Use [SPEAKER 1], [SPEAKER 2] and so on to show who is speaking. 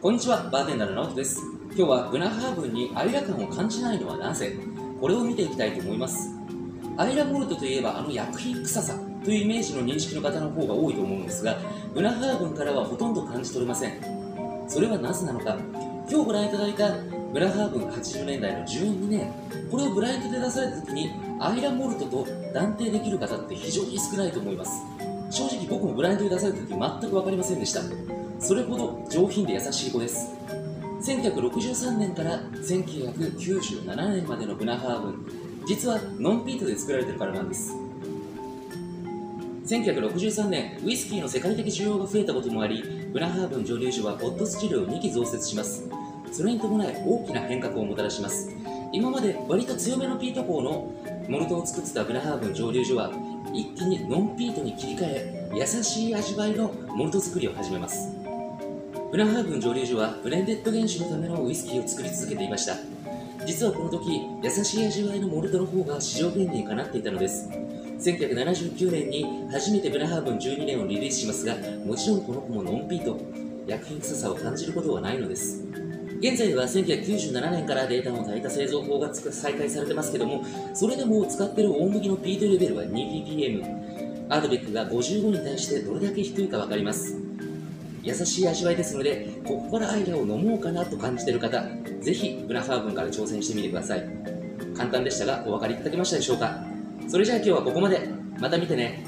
[SPEAKER 1] こんにちは、バーテンダーの直人です。今日はブナハーブンにアイラ感を感じないのはなぜ？これを見ていきたいと思います。アイラモルトといえばあの薬品臭さというイメージの認識の方の方が多いと思うんですが、ブナハーブンからはほとんど感じ取れません。それはなぜなのか、今日ご覧いただいたブラハーブン80年代の12年、これをブライトで出された時にアイラモルトと断定できる方って非常に少ないと思います。正直僕もブライトで出された時全く分かりませんでした。それほど上品で優しい子です。1963年から1997年までのブナハーブン、実はノンピートで作られてるからなんです。1963年、ウイスキーの世界的需要が増えたこともあり、ブナハーブン蒸留所はポットスチルを2機増設します。それに伴い大きな変革をもたらします。今まで割と強めのピート香のモルトを作ってたブナハーブン蒸留所は、一気にノンピートに切り替え、優しい味わいのモルト作りを始めます。ブナハーブン蒸留所はブレンデッド原酒のためのウイスキーを作り続けていました。実はこの時、優しい味わいのモルトの方が市場原理にかなっていたのです。1979年に初めてブナハーブン12年をリリースしますが、もちろんこの子もノンピート、薬品臭さを感じることはないのです。現在は1997年からデータの炊いた製造法が再開されてますけども、それでも使ってる大麦のピートレベルは 2ppm。アードベックが55に対してどれだけ低いかわかります。優しい味わいですので、ここからアイラを飲もうかなと感じている方、ぜひブナハーブンから挑戦してみてください。簡単でしたが、お分かりいただけましたでしょうか？それじゃあ今日はここまで。また見てね。